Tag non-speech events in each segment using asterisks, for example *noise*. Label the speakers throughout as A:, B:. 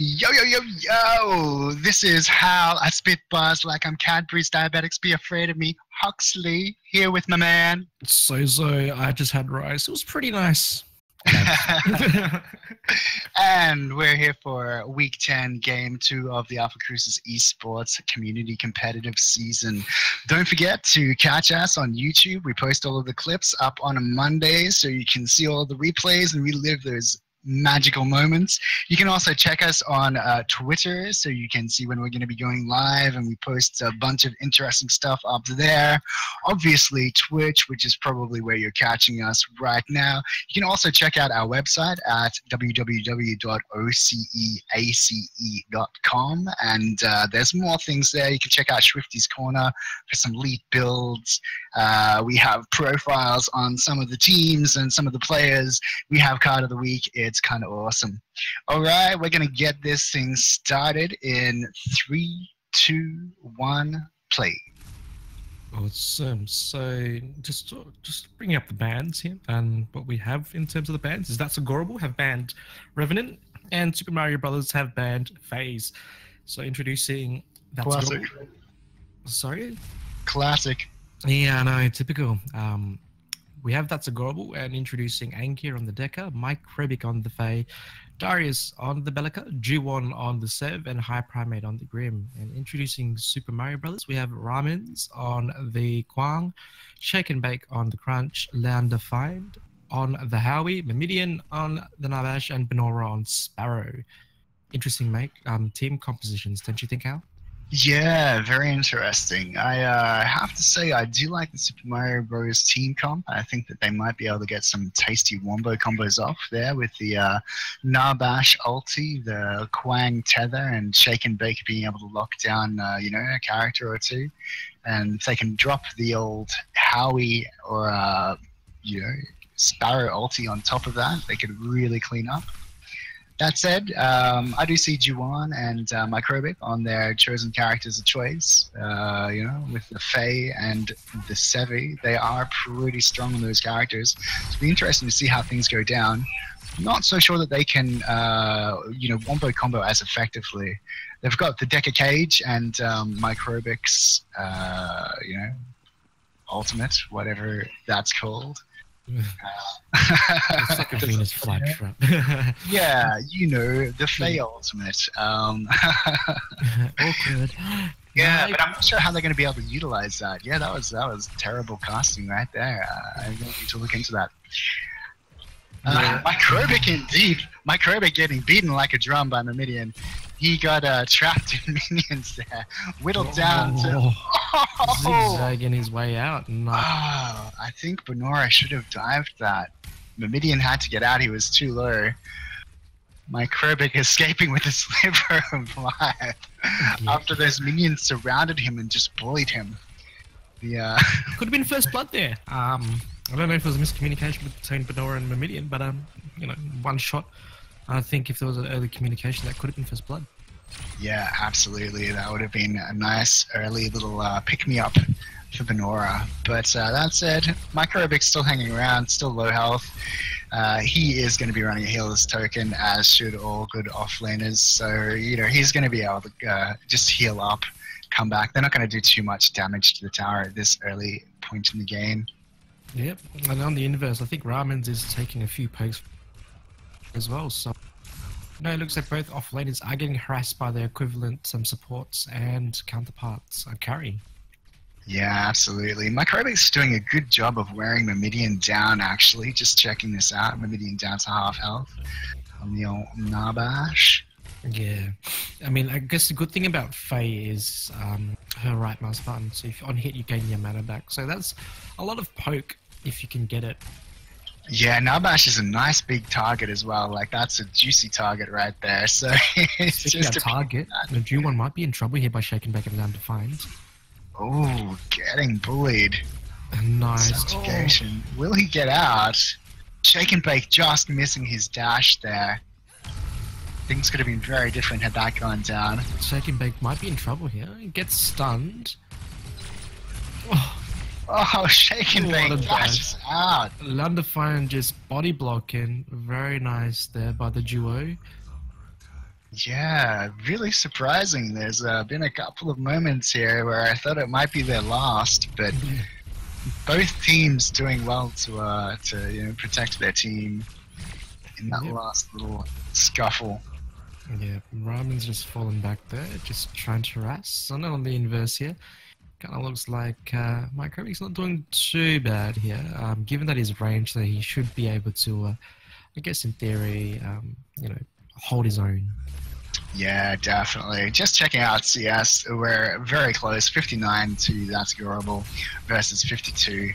A: Yo, yo, yo, yo! This is Hal. I spit buzz like I'm Cadbury's diabetics. Be afraid of me. Huxley here with my man.
B: So, so I just had rice. It was pretty nice. *laughs*
A: and we're here for week 10, game two of the Alpha Crucis Esports Community Competitive Season. Don't forget to catch us on YouTube. We post all of the clips up on a Monday so you can see all the replays and relive those magical moments. You can also check us on uh, Twitter so you can see when we're going to be going live and we post a bunch of interesting stuff up there. Obviously, Twitch, which is probably where you're catching us right now. You can also check out our website at www.oceace.com and uh, there's more things there. You can check out Swifty's Corner for some lead builds. Uh, we have profiles on some of the teams and some of the players. We have card of the week. It's kind of awesome. All right, we're going to get this thing started in three, two, one, play.
B: Awesome. So just just bringing up the bands here and what we have in terms of the bands is that's Agorable have banned Revenant and Super Mario Brothers have banned Phase. So introducing that's
A: Classic.
B: Agorable. Sorry.
A: Classic.
B: Yeah, no, typical. Um, we have That's a Agorable and introducing Ankir on the Dekker, Mike Krebick on the Fey, Darius on the Belica, Juwon on the Sev, and High Primate on the Grim. And introducing Super Mario Brothers, we have Ramens on the Kwang, Shake and Bake on the Crunch, Land Defined on the Howie, Mamidian on the Narbash, and Benora on Sparrow. Interesting make um, team compositions, don't you think, Al?
A: Yeah, very interesting. I uh, have to say, I do like the Super Mario Bros. team comp. I think that they might be able to get some tasty wombo combos off there with the uh, Narbash ulti, the Kwang tether, and Shake and Bake being able to lock down, uh, you know, a character or two. And if they can drop the old Howie or, uh, you know, Sparrow ulti on top of that, they could really clean up. That said, um, I do see Juwan and uh, Microbic on their chosen characters of choice. Uh, you know, with the Fey and the Sevi, they are pretty strong on those characters. It'll be interesting to see how things go down. Not so sure that they can, uh, you know, wombo combo as effectively. They've got the Dekker Cage and um, Microbic's, uh, you know, ultimate, whatever that's called.
B: A *laughs* Venus flytrap. *laughs*
A: yeah, you know, the Fey ultimate. Um, *laughs*
B: Awkward.
A: yeah, but I'm not sure how they're going to be able to utilize that. Yeah, that was that was terrible casting right there. Uh, I'm going to need to look into that. Uh, Microbic indeed. Microbic getting beaten like a drum by Mamidian. He got uh, trapped *laughs* in minions there, whittled down to.
B: Oh, zigzagging his way out. And like,
A: Oh, I think Benora should have dived that. Mamidian had to get out, he was too low. Microbic *laughs* escaping with a sliver *laughs* of life
B: Yeah.
A: after those minions surrounded him and just bullied him. The uh,
B: could have been first blood there. Um, I don't know if there was a miscommunication between Benora and Mamidian, but um, you know, one shot. I think if there was an early communication, that could have been first blood.
A: yeah, absolutely, that would have been a nice early little uh, pick me up for Benora. But uh, that said, Microbic's still hanging around, still low health. Uh, he is going to be running a healer's token, as should all good offlaners. So, you know, he's going to be able to uh, just heal up, come back. They're not going to do too much damage to the tower at this early point in the game.
B: Yep, and on the inverse, I think Ramens is taking a few pokes as well. So, no, it looks like both offlaners are getting harassed by their equivalent some supports and counterparts are carrying.
A: Yeah, absolutely. Microbic's doing a good job of wearing Mamidian down, actually. Just checking this out. Mamidian down to half health on the old Narbash.
B: Yeah, I mean, I guess the good thing about Fey is um, her right mouse button. So if on hit, you gain your mana back. So that's a lot of poke if you can get it.
A: Yeah, Narbash is a nice big target as well. Like, that's a juicy target right there. So *laughs* it's
B: Speaking
A: just a
B: target, the Jew one might be in trouble here by shaking back and down defined.
A: Oh, getting bullied.
B: Nice. Oh,
A: Will he get out? Shake and Bake just missing his dash there. Things could have been very different had that gone down.
B: Shake and Bake might be in trouble here. He gets stunned. Oh, *laughs*
A: Oh,
B: What
A: Bake
B: a
A: dashes out.
B: Lundafine just body blocking. Very nice there by the duo.
A: Yeah, really surprising. There's uh, been a couple of moments here where I thought it might be their last, but both teams doing well to uh, to you know protect their team in that last little scuffle.
B: Yeah, Ramen's just fallen back there, just trying to. So not on the inverse here. Kind of looks like uh, Kirby's not doing too bad here. Um, given that his range, that he should be able to, uh, I guess in theory, um, you know, hold his own.
A: Yeah, definitely. Just checking out CS, we're very close, 59 to That's Agorable versus 52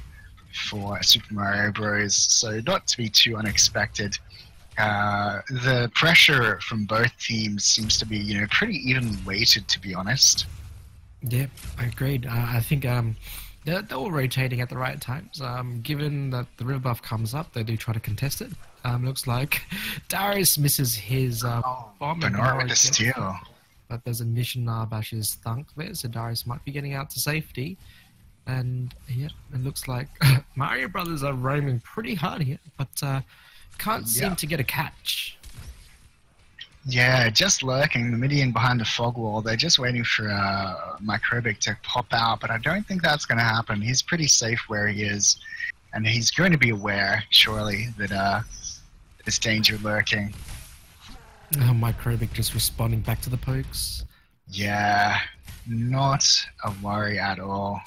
A: for Super Mario Bros. So not to be too unexpected. Uh, the pressure from both teams seems to be, you know, pretty evenly weighted, to be honest.
B: Yep, I agreed. Uh, I think um, they're, they're all rotating at the right times. Um, given that the river buff comes up, they do try to contest it. Um, looks like *laughs* Darius misses his uh, bomb. and
A: Bernard
B: now
A: with the steal.
B: But there's a mission Narbash's thunk there, so Darius might be getting out to safety. And yeah, it looks like *laughs* Mario Brothers are roaming pretty hard here, but uh, can't
A: Yeah.
B: seem to get a catch.
A: Yeah, just lurking, the Midian behind the fog wall. They're just waiting for uh, Microbic to pop out, but I don't think that's going to happen. He's pretty safe where he is, and he's going to be aware, surely, that uh, there's danger lurking.
B: Oh, Microbic just responding back to the pokes.
A: Yeah, not a worry at all.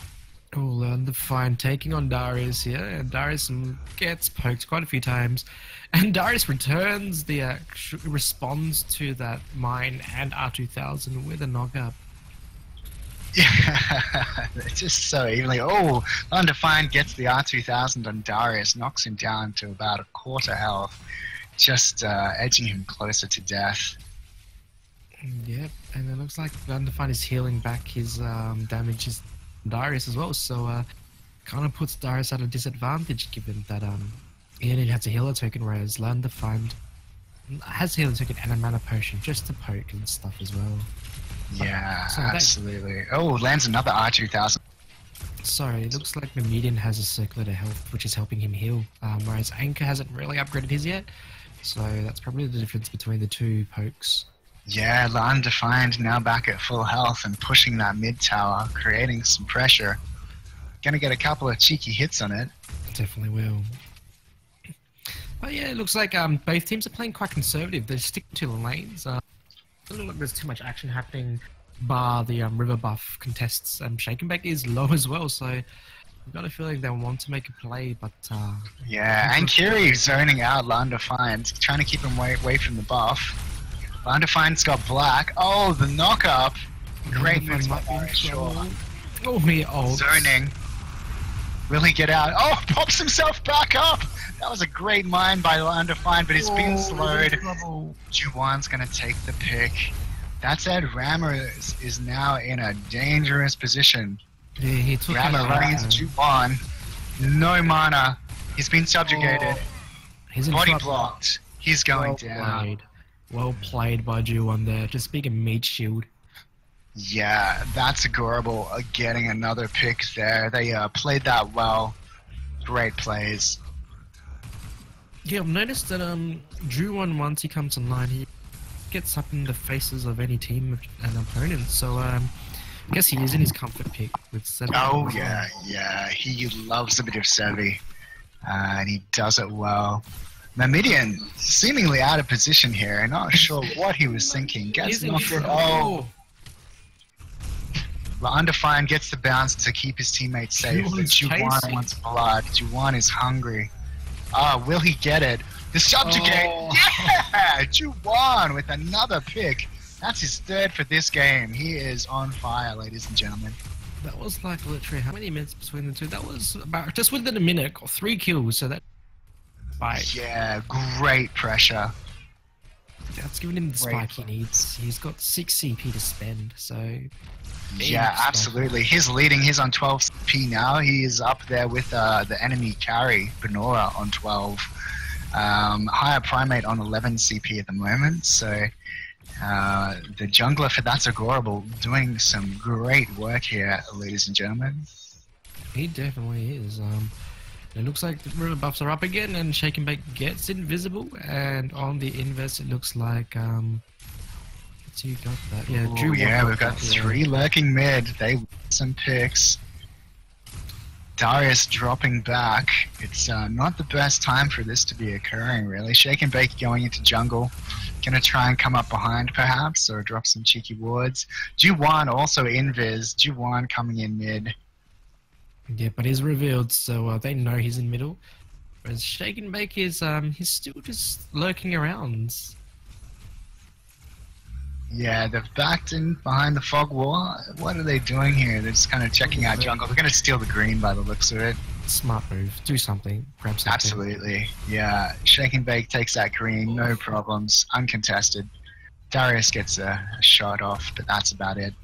B: Oh, learn the fine taking on Darius here, and Darius gets poked quite a few times, and Darius returns the uh, responds to that mine and R2000 with a knockup.
A: Yeah, *laughs* it's just so evenly. Oh, Undefined gets the R2000 on Darius, knocks him down to about a quarter health, just uh, edging him closer to death.
B: Yep, and it looks like Undefined is healing back his um, damage, damages Darius as well, so uh, kind of puts Darius at a disadvantage given that um, he only has a healer token, whereas find has a healer token and a mana potion just to poke and stuff as well.
A: Yeah,
B: So that-
A: absolutely. Oh, lands another R2000.
B: Sorry, it looks like the median has a circular to health, which is helping him heal, um, whereas Anchor hasn't really upgraded his yet. So that's probably the difference between the two pokes.
A: Yeah, Undefined now back at full health and pushing that mid tower, creating some pressure. Gonna get a couple of cheeky hits on it.
B: Definitely will. But yeah, it looks like um, both teams are playing quite conservative. They're sticking to the lanes. Uh, doesn't look like there's too much action happening, bar the um, river buff contests. And Shake and is *laughs* low as well, so I've got a feeling they want to make a play, but uh,
A: Yeah, and Kiri zoning out Undefined, trying to keep him away, away from the buff. Undefined's got black. Oh, the knock up. Great mm-hmm.
B: Undefined
A: moves by
B: might be in
A: Darius Shaw.
B: Oh, he ults.
A: Zoning. Will he get out? Oh, pops himself back up. That was a great mine by Undefined, but he's been
B: Oh,
A: slowed.
B: he's.
A: Juwan's gonna take the pick. That said, Rammer is, is now in a dangerous position.
B: Yeah, he took
A: Rammer running into Juwan. No mana. He's been subjugated.
B: Oh, he's
A: Body blocked. He's going
B: well
A: down.
B: Played. Well played by Ju1 there. Just being a meat shield.
A: Yeah, that's agorable. Uh, getting another pick there. They uh, played that well. Great plays.
B: Yeah, I've noticed that um, Ju1 once he comes online, he gets up in the faces of any team and opponent. So um, I guess he is in his comfort pick with seven.
A: Oh yeah, yeah. He loves a bit of Sevi, uh, and he does it well. Mamidian seemingly out of position here, and not sure what he was thinking. Gets knocked
B: trouble.
A: Oh, the undefined gets the bounce to keep his teammates safe. Juwan wants blood. Juwan is hungry. Ah, will he get it? The subjugate.
B: Oh.
A: Yeah, *laughs* Juwan with another pick. That's his third for this game. He is on fire, ladies and gentlemen.
B: That was like literally how many minutes between the two? That was about just within a minute, got three kills. So that
A: Yeah, great pressure.
B: that's giving him the
A: Great
B: spike he needs. He's got six CP to spend, so
A: Yeah, absolutely. He's leading. He's on 12 CP now. He is up there with uh, the enemy carry, Benora, on 12. Um, higher Primate on 11 CP at the moment. So uh, the jungler for That's Agorable doing some great work here, ladies and gentlemen.
B: He definitely is. Um, it looks like the river buffs are up again, and Shake and Bake gets invisible. And on the inverse, it looks like um, two got that. Yeah,
A: Ooh, yeah, we've got three lurking mid. They some picks. Darius dropping back. It's uh, not the best time for this to be occurring, really. Shake and Bake going into jungle. Gonna try and come up behind, perhaps, or drop some cheeky wards. Juwan also invis. Juwan coming in mid.
B: Yeah, but he's revealed, so uh, they know he's in middle. Whereas Shake and Bake is um he's still just lurking around.
A: Yeah, they've backed in behind the fog wall. What are they doing here? They're just kind of checking out jungle. They're gonna steal the green by the looks of it.
B: Smart move. Do something. Grab something.
A: Absolutely. Yeah. Shake and Bake takes that green, no problems, uncontested. Darius gets a, a shot off, but that's about it.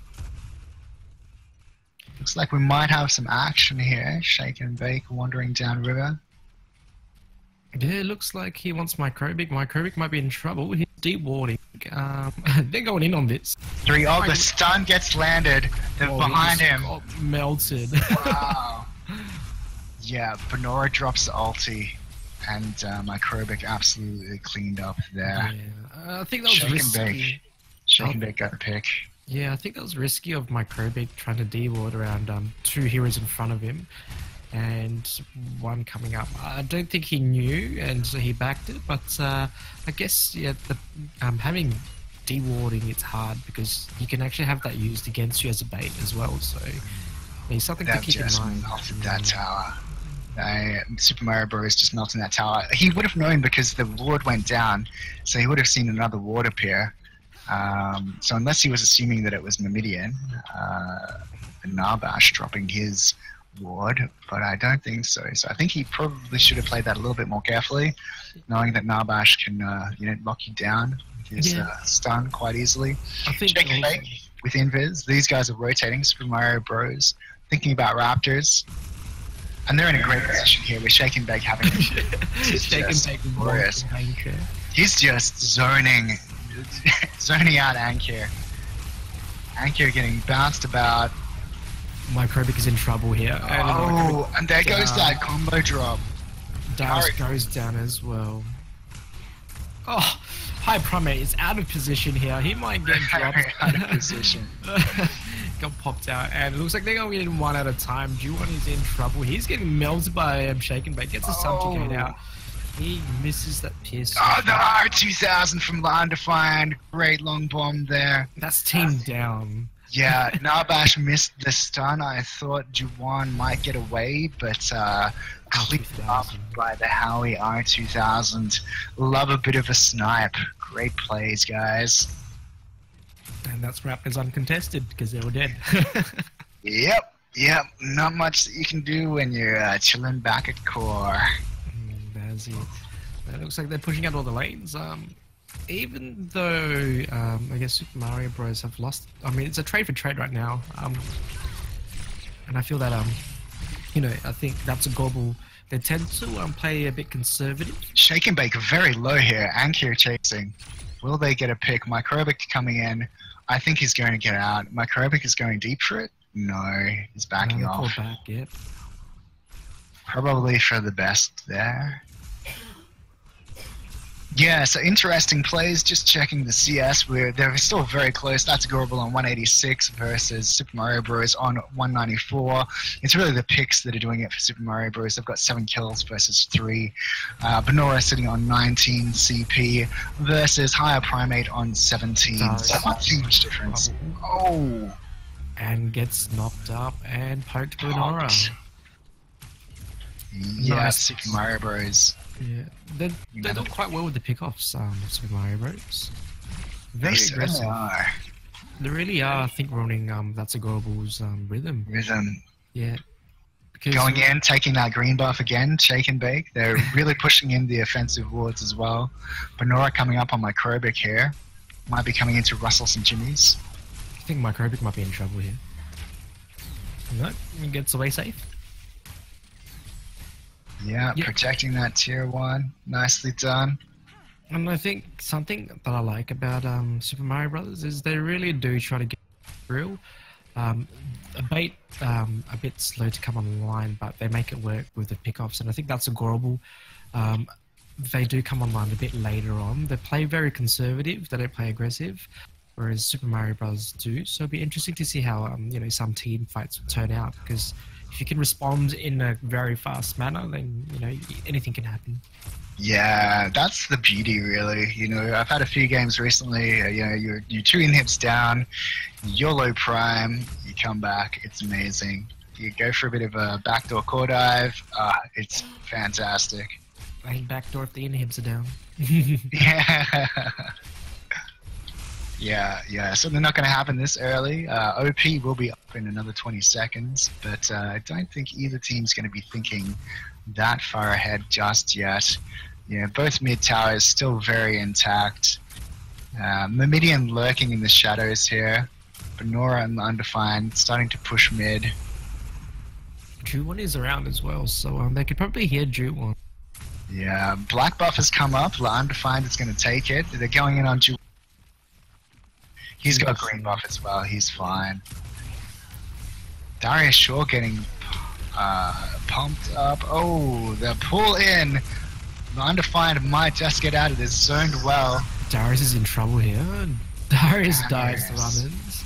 A: Looks like we might have some action here. Shake and Bake wandering down river.
B: Yeah, it looks like he wants Microbic. Microbic might be in trouble. He's deep warding. Um, *laughs* they're going in on this.
A: Three. Oh, the stun gets landed. They're
B: Oh,
A: behind him.
B: melted.
A: Wow. *laughs* yeah, Benora drops the ulti, and uh, Microbic absolutely cleaned up there.
B: yeah, uh, I think that was
A: Shake and bake. Shake and
B: Oh.
A: Bake got a pick.
B: Yeah, I think that was risky of Microbic trying to D-ward around um, two heroes in front of him and one coming up. I don't think he knew and so he backed it, but uh, I guess yeah, the, um, having D-warding it's hard because you can actually have that used against you as a bait as well. So it's something to
A: That
B: keep in
A: just
B: mind.
A: melted that tower. Super Mario Bros. just melting that tower. He would have known because the ward went down, so he would have seen another ward appear. Um, so unless he was assuming that it was Mimidian, uh, Narbash dropping his ward, but I don't think so. So I think he probably should have played that a little bit more carefully, knowing that Narbash can, uh, you know, lock you down with his
B: Yeah.
A: uh, stun quite easily.
B: I think
A: Shake and
B: also-
A: with Invis. These guys are rotating Super Mario Bros. Thinking about Raptors. And they're in a great position here with Shake and Bake having. *laughs* It's
B: Shake and bake
A: glorious. He's just zoning, zoning out Ankir. Ankir getting bounced about.
B: Microbic is in trouble here. And
A: Oh, and there goes that combo drop.
B: Darius goes down as well. Oh, High Primate is out of position here. He might get *laughs* dropped.
A: Out of position. *laughs*
B: Got popped out, and it looks like they're going in one at a time. Juwan is in trouble. He's getting melted by um, Shake and Bake. Gets a subjugate
A: Oh.
B: out. He misses that pierce.
A: Oh, the R2000 from Undefined. Great long bomb there.
B: That's team down.
A: Yeah, *laughs* Narbash missed the stun. I thought Juwan might get away, but uh, cleaned up by the Howie R2000. Love a bit of a snipe. Great plays, guys.
B: And that's Raptors uncontested because they were dead. *laughs*
A: Yep, yep. Not much that you can do when you're uh, chilling back at core.
B: That's it. It looks like they're pushing out all the lanes. Um, even though um, I guess Super Mario Bros. have lost. I mean, it's a trade for trade right now. Um, and I feel that um, you know, I think that's a gobble. They tend to um, play a bit conservative.
A: Shake and Bake very low here. Ankir chasing. Will they get a pick? Microbic coming in. I think he's going to get out. Microbic is going deep for it. No, he's backing
B: call
A: off.
B: back, yep.
A: Probably for the best there. Yeah, so interesting plays. Just checking the CS, where they're still very close. That's Gorbel on 186 versus Super Mario Bros. on 194. It's really the picks that are doing it for Super Mario Bros. They've got seven kills versus three. Uh, Benora sitting on 19 CP versus Higher Primate on 17.
B: Does.
A: So not too much difference. Oh,
B: And gets knocked up and poked by Nora.
A: Popped. Yeah,
B: Nice.
A: Super Mario Bros.
B: Yeah, they they do quite well with the pickoffs. Um, Super Mario Bros. Very
A: They
B: aggressive.
A: are.
B: They really are. I think running um that's a Gorbel's um rhythm.
A: Rhythm.
B: Yeah. Because
A: Going in, taking that green buff again, shake and bake. They're *laughs* really pushing in the offensive wards as well. Benora coming up on Microbic here. Might be coming into Russell some Jimmy's.
B: I think Microbic might be in trouble here. No, he gets away safe.
A: Yeah,
B: Yeah.
A: protecting that tier one. Nicely done.
B: And I think something that I like about um, Super Mario Brothers is they really do try to get real. Um, a bait um, a bit slow to come online, but they make it work with the pickoffs, and I think that's agorable. Um, they do come online a bit later on. They play very conservative. They don't play aggressive. whereas Super Mario Bros. do. So it'll be interesting to see how um, you know some team fights will turn out because if you can respond in a very fast manner, then you know anything can happen.
A: Yeah, that's the beauty, really. You know, I've had a few games recently. Uh, you know, you're you two inhibs down, you're low prime, you come back, it's amazing. You go for a bit of a backdoor core dive, uh, it's fantastic.
B: I can backdoor if the inhibs are down. *laughs*
A: yeah. *laughs* Yeah, yeah. So they're not going to happen this early. Uh, OP will be up in another 20 seconds, but uh, I don't think either team's going to be thinking that far ahead just yet. You know, both mid towers still very intact. Uh, Mimidian lurking in the shadows here. Benora and the Undefined starting to push mid.
B: Ju-On is around as well, so um, they could probably hear Ju-On.
A: Yeah, Black buff has come up. Undefined is going to take it. They're going in on Ju. He's got green buff as well. He's fine. Darius Shaw getting uh, pumped up. Oh, the pull in. The undefined might just get out of this. Zoned well.
B: Darius is in trouble here. Darius, Darius. dies to Ramones.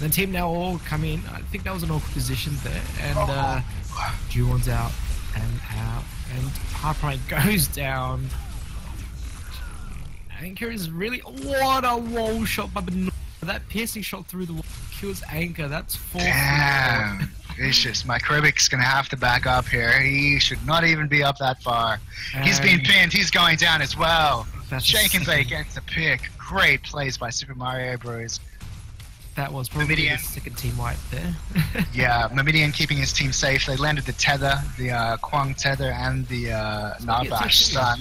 B: And the team now all come in. I think that was an awkward position there. And uh, Ju-On's out and out. And Harprite *laughs* goes down. Anchor is really. What a wall shot by Benoit. That piercing shot through the wall kills Anchor. That's four.
A: Damn. *laughs* Vicious. Microbic's going to have to back up here. He should not even be up that far. Um, He's being pinned. He's going down as well. Shake and Bake *laughs* gets the pick. Great plays by Super Mario Bros.
B: That was probably Mimidian. the second team wipe there. *laughs*
A: yeah, Mimidian keeping his team safe. They landed the tether, the uh, Kwang tether, and the uh, Narbash stun.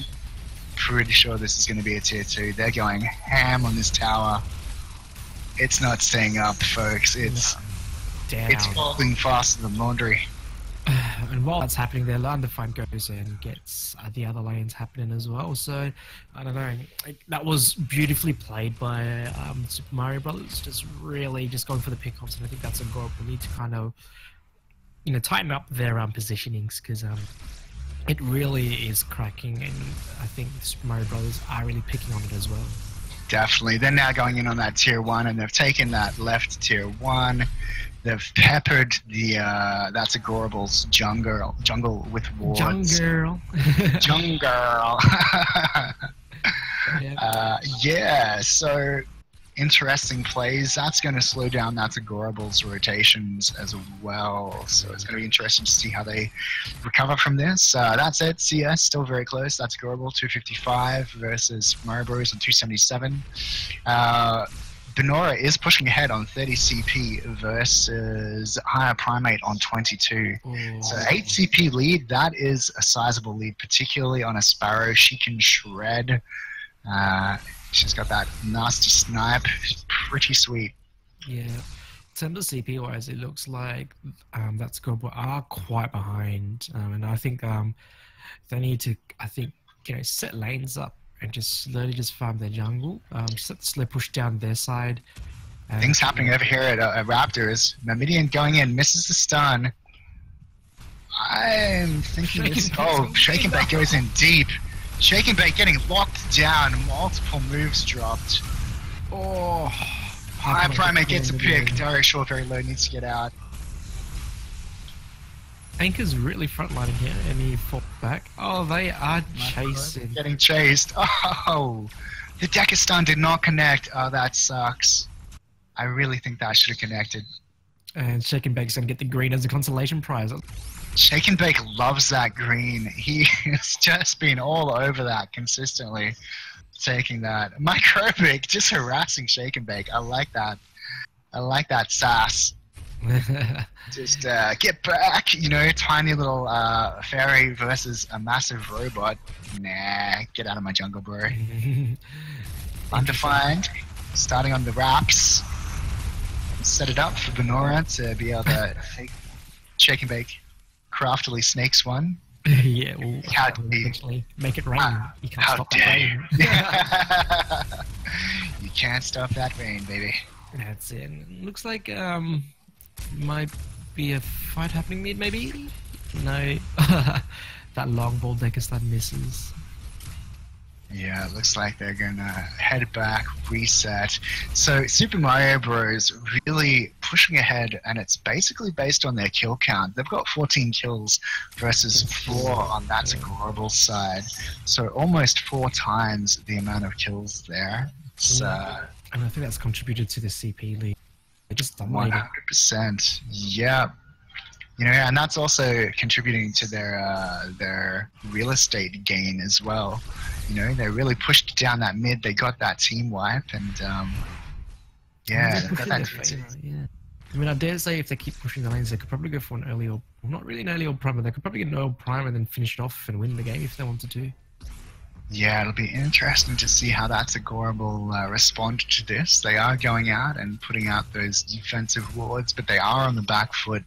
A: Pretty sure this is going to be a tier 2. They're going ham on this tower it's not staying up, folks. It's no. it's falling faster than laundry. *sighs*
B: And while that's happening, there, Undefined goes and gets uh, the other lanes happening as well. So I don't know. That was beautifully played by um, Super Mario Brothers. Just really just going for the pickoffs, and I think that's a goal. We need to kind of you know tighten up their um, positionings because um, it really is cracking, and I think Super Mario Brothers are really picking on it as well.
A: Definitely. They're now going in on that tier one, and they've taken that left tier one. They've peppered the uh, that's a Gorbals jungle jungle with wards.
B: Jungle. *laughs*
A: jungle. *laughs* uh, yeah. So interesting plays. That's going to slow down that's Agorables rotations as well. So it's going to be interesting to see how they recover from this. Uh, that's it. CS still very close. That's Agorable 255 versus Mario Bros on 277. Uh, Benora is pushing ahead on 30 CP versus Higher Primate on 22. Ooh. So 8 CP lead, that is a sizable lead, particularly on a Sparrow. She can shred. Uh, She's got that nasty snipe. Pretty sweet.
B: Yeah. In terms of CP wise, it looks like um, that Scorpio are quite behind. Um, and I think um, they need to, I think, you know, set lanes up and just slowly just farm their jungle. Um, set slow push down their side.
A: And, Things happening over here at, uh, at Raptors. Mimidian going in, misses the stun. I'm thinking this. Oh, Shaking Back goes in deep. Shake and Bake getting locked down, multiple moves dropped. Oh, High Primate gets a pick. Darius Shaw very low, needs to get out.
B: Anchor's really frontlining here, and he fought back. Oh, they are chasing.
A: Getting chased. *laughs* Oh, the Dekastan did not connect. Oh, that sucks. I really think that should have connected.
B: And Shake and Bake's gonna get the green as a consolation prize.
A: Shake and Bake loves that green. He *laughs* has just been all over that consistently, taking that. Microbic just harassing Shake and Bake. I like that. I like that sass. *laughs* just uh, get back, you know, tiny little uh, fairy versus a massive robot. Nah, get out of my jungle, bro. *laughs* Undefined, starting on the wraps. Set it up for Benora to be able to shake and bake craftily snakes one. *laughs*
B: yeah, well, how eventually make it rain. Uh, you can't stop that rain. *laughs* *laughs*
A: you can't stop that rain, baby.
B: That's it. Looks like um might be a fight happening mid, maybe. No, that long ball Dekastan misses.
A: Yeah, it looks like they're gonna head back, reset. So Super Mario Bros. really pushing ahead, and it's basically based on their kill count. They've got 14 kills versus four on that Gorable side, so almost four times the amount of kills there. It's, uh,
B: and I think that's contributed to the CP lead. They just
A: one hundred percent. Yeah, you know, and that's also contributing to their uh, their real estate gain as well. You know, they really pushed down that mid. They got that team wipe, and um, yeah, got that. *laughs*
B: yeah. I mean, I dare say if they keep pushing the lanes, they could probably go for an early or well, not really an early or primer. They could probably get an early primer and then finish it off and win the game if they wanted to.
A: Yeah, it'll be interesting to see how that's a Gorable uh, respond to this. They are going out and putting out those defensive wards, but they are on the back foot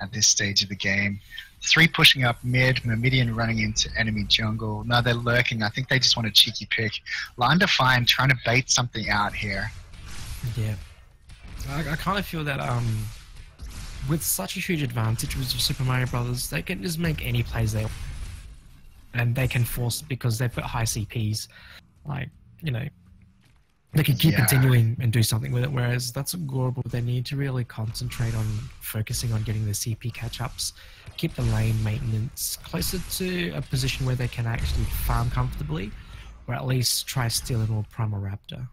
A: at this stage of the game. Three pushing up mid, Myrmidian running into enemy jungle. Now they're lurking. I think they just want a cheeky pick. Line Defined trying to bait something out here.
B: Yeah. I, I kind of feel that um, with such a huge advantage with Super Mario Brothers, they can just make any plays they want. And they can force because they've got high CPs. Like, you know, they can keep yeah. continuing and do something with it. Whereas that's a Gorable. They need to really concentrate on focusing on getting the CP catch ups, keep the lane maintenance closer to a position where they can actually farm comfortably, or at least try stealing more Primal Raptor.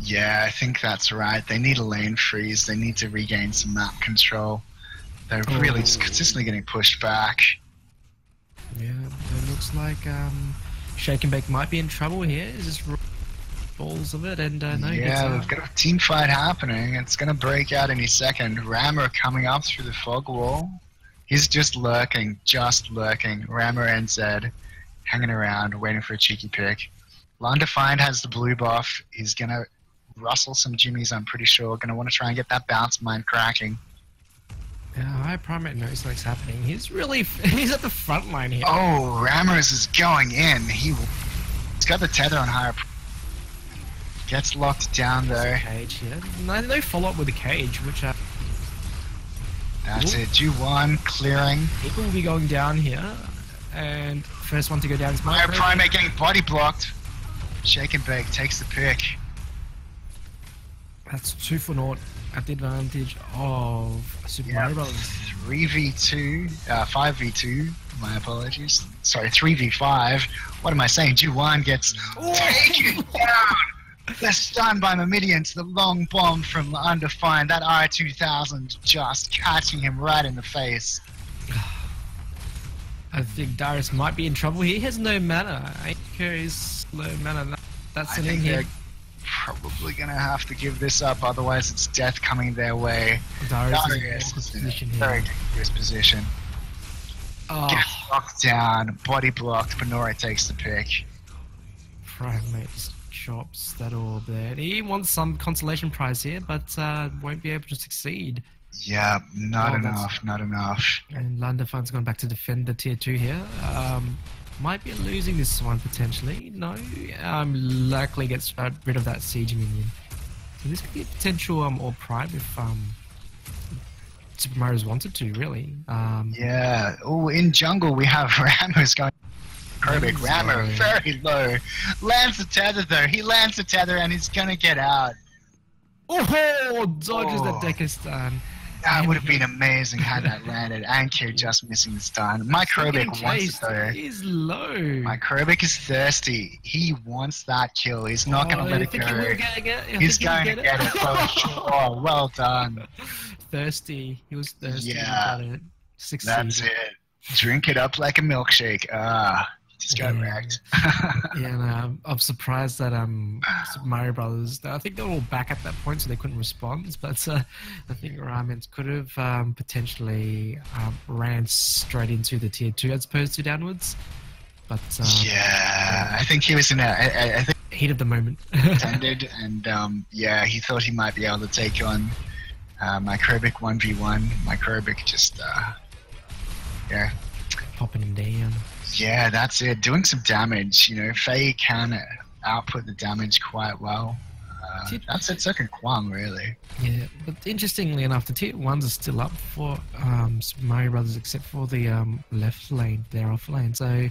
A: Yeah, I think that's right. They need a lane freeze. They need to regain some map control. They're oh. really consistently getting pushed back.
B: Yeah, it looks like um, Shake and Bake might be in trouble here. Is this balls of it, and uh, no,
A: yeah, we've got a team fight happening. It's gonna break out any second. Rammer coming up through the fog wall. He's just lurking, just lurking. Rammer and Zed hanging around, waiting for a cheeky pick. find has the blue buff. He's gonna rustle some jimmies, I'm pretty sure. Gonna want to try and get that bounce mind cracking.
B: Yeah, High Primate knows what's happening. He's really *laughs* he's at the front line here.
A: Oh, Rammers is going in. He, he's got the tether on higher. Gets locked down though.
B: Cage, yeah. No, no follow up with the cage, which. Uh,
A: That's Ooh. it. G1 clearing.
B: People will be going down here, and first one to go down is
A: Higher Primate getting body blocked. Shake and Bake takes the pick.
B: That's two for naught at the advantage of Super yep. Mario Bros.
A: 3v2, uh, 5v2, my apologies. Sorry, 3v5. What am I saying? Juwan gets oh. taken down. They're stunned by Myrmidian to the long bomb from Undefined. That I-2000 just catching him right in the face. *sighs*
B: I think Darius might be in trouble. He has no mana. Anchor is low mana. That's
A: an
B: in here
A: probably gonna have to give this up, otherwise it's death coming their way.
B: Darius, Darius is in a
A: very dangerous position. Ah. Oh. Gets knocked down, body blocked, Benora takes the pick.
B: Fragmate chops that orb there. He wants some consolation prize here, but uh, won't be able to succeed.
A: Yeah, not oh, enough, not enough.
B: And Landafan's gone back to defend the tier 2 here. Um, might be losing this one potentially. No, um, likely gets rid of that siege minion. So this could be a potential um or prime if um Super Mario's wanted to really. Um,
A: yeah. Oh, in jungle we have *laughs* Rammer's going. Perfect. Rammer very low. Lands the tether though. He lands the tether and he's gonna get out.
B: Oh, dodges oh. the Dekistan.
A: That would have been amazing had that landed. Anko just missing the stun. Microbic wants it though.
B: He's low.
A: Microbic is thirsty. He wants that kill. He's not oh, going to let it go.
B: Get,
A: He's going to get it for sure. *laughs* Well done. *laughs*
B: Thirsty. He was thirsty.
A: Yeah. That's it. Drink it up like a milkshake. Ah just got yeah. wrecked.
B: yeah, no, I'm, I'm, surprised that um Mario Brothers. I think they were all back at that point, so they couldn't respond. *laughs* But uh, I think Ramen could have um, potentially um, ran straight into the tier two as opposed to downwards. But um,
A: yeah, I think he was in a I, I think
B: heat of the moment. *laughs*
A: ended, and um, yeah, he thought he might be able to take on uh, Microbic one v one. Microbic just uh, yeah,
B: popping him down.
A: Yeah, that's it. Doing some damage. You know, Fey can output the damage quite well. Uh, that's it, second Kwang, really.
B: Yeah, but interestingly enough, the tier ones are still up for um, Mario Brothers, except for the um, left lane, their off lane. So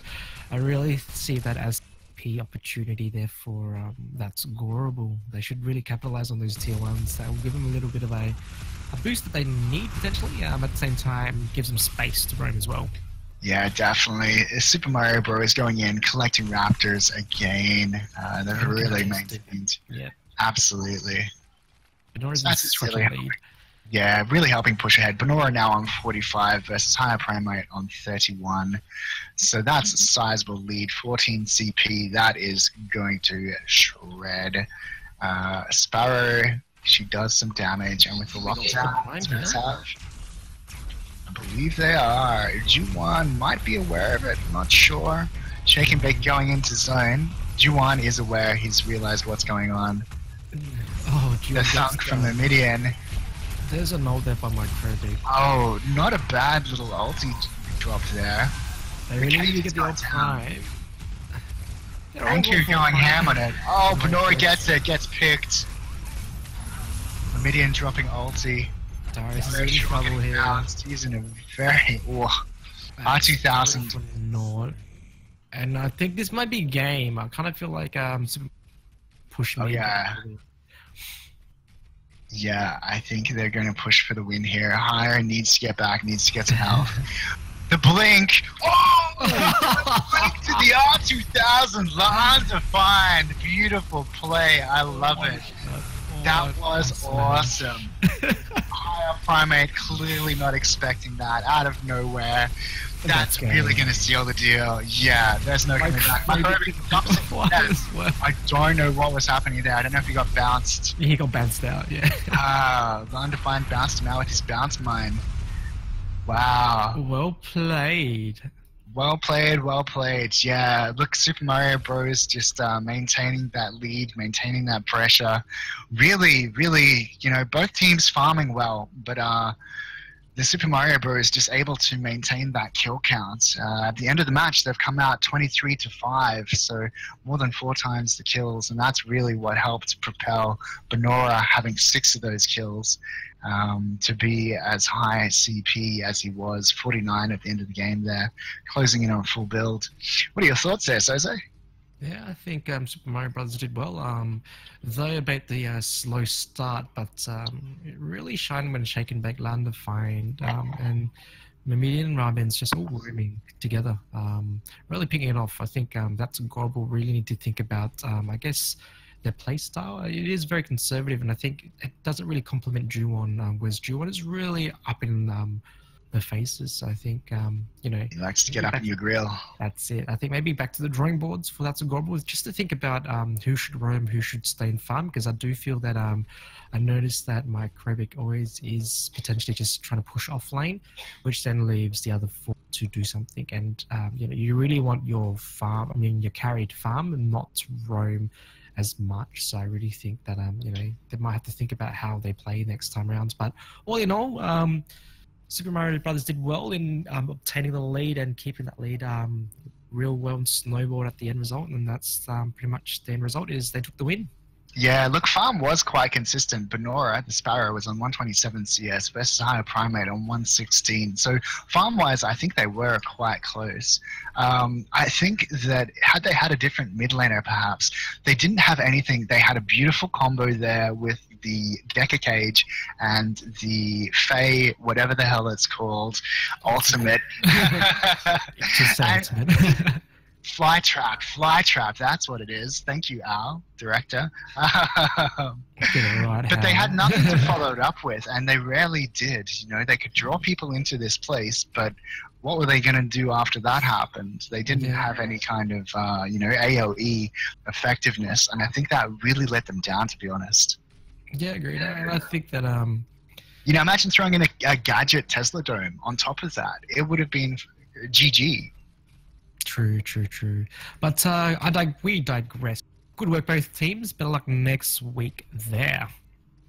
B: I really see that as CP opportunity there for um, that's Gorable. They should really capitalize on those tier ones. That will give them a little bit of a, a boost that they need potentially. Um, at the same time, gives them space to roam as well.
A: Yeah, definitely. Super Mario Bros. going in, collecting Raptors again. Uh, they've really maintained.
B: Yeah.
A: Absolutely.
B: Benora's so really
A: lead. Yeah, really helping push ahead. Benora now on 45 versus Higher Primate on 31. So that's a sizable lead. 14 CP. That is going to shred. Uh, Sparrow, she does some damage, and with the lockdown, believe they are. Juwan might be aware of it, not sure. Shake and Bake going into zone. Juwan is aware, he's realized what's going on.
B: Oh,
A: Juwan The thunk from the Midian.
B: There's an ult there by my credit.
A: Oh, not a bad little ulti drop there.
B: They really need to get the ult high. *laughs*
A: Anchor going ham on it. Oh, Benora gets it, gets picked. The Midian dropping ulti.
B: Darius is in trouble here.
A: He's in a very oh, R2000.
B: Not. And I think this might be game. I kind of feel like um push
A: me. Oh yeah. Yeah, I think they're going to push for the win here. Higher needs to get back, needs to get some health. *laughs* the blink! Oh! blink to the R2000, undefined. Beautiful play. I love it. That was awesome. *laughs* Higher Primate clearly not expecting that out of nowhere. That's really going to seal the deal. Yeah, there's no coming back. My I don't know what was happening there. I don't know if he got bounced.
B: He got bounced out, yeah. *laughs*
A: ah, the undefined bounced him out with his bounce mine. Wow.
B: Well played.
A: Well played, well played. Yeah, look, Super Mario Bros. just uh, maintaining that lead, maintaining that pressure. Really, really, you know, both teams farming well, but uh, the Super Mario Bros. just able to maintain that kill count. Uh, at the end of the match, they've come out 23 to 5, so more than four times the kills, and that's really what helped propel Benora having six of those kills um, to be as high CP as he was, 49 at the end of the game there, closing in on full build. What are your thoughts there, Soze?
B: Yeah, I think um, Super Mario Brothers did well. Um, though about the uh, slow start, but um, it really shined when Shake and Bake landed fine, um, and Mamidian and Rabin's just all rooming together, um, really picking it off. I think um, that's a global really need to think about. I guess their play style. It is very conservative, and I think it doesn't really complement Juwon, um, whereas Juwon is really up in um, the faces. I think, um, you know.
A: He likes to get up in your grill.
B: That's it. I think maybe back to the drawing boards for That's a Gorbel, just to think about um, who should roam, who should stay in farm, because I do feel that um, I noticed that my Krebik always is potentially just trying to push off lane, which then leaves the other four to do something. And, um, you know, you really want your farm, I mean, your carried farm, and not roam as much. So I really think that um, you know they might have to think about how they play next time rounds. But all in all, um, Super Mario Brothers did well in um, obtaining the lead and keeping that lead um, real well and snowballed at the end result, and that's um, pretty much the end result is they took the win.
A: Yeah, look, Farm was quite consistent. Benora, the Sparrow, was on 127 CS versus Higher Primate on 116. So, farm wise, I think they were quite close. Um, I think that had they had a different mid laner, perhaps, they didn't have anything. They had a beautiful combo there with the Dekker Cage and the Fey, whatever the hell it's called, Ultimate. *laughs*
B: Just. *laughs*
A: Fly trap, fly trap. That's what it is. Thank you, Al, director.
B: right,
A: but they had nothing to *laughs* follow it up with, and they rarely did. You know, they could draw people into this place, but what were they going to do after that happened? They didn't yeah. have any kind of, uh, you know, AOE effectiveness, and I think that really let them down, to be honest.
B: Yeah, agreed. And I think that um,
A: you know, imagine throwing in a, a gadget Tesla dome on top of that. It would have been GG.
B: True, true, true. But uh, I dig- we digress. Good work, both teams. Better luck next week there.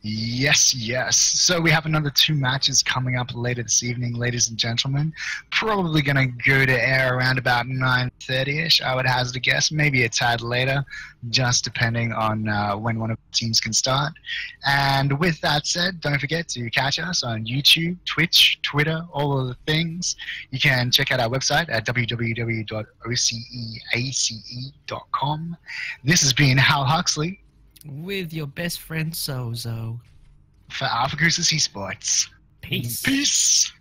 A: Yes, yes. So we have another two matches coming up later this evening, ladies and gentlemen. Probably going to go to air around about 9.30ish, I would hazard a guess. Maybe a tad later, just depending on uh, when one of the teams can start. And with that said, don't forget to catch us on YouTube, Twitch, Twitter, all of the things. You can check out our website at www.oceace.com. This has been Hal Huxley
B: with your best friend Sozo.
A: For Alpha Crucis Esports.
B: Peace.
A: Peace.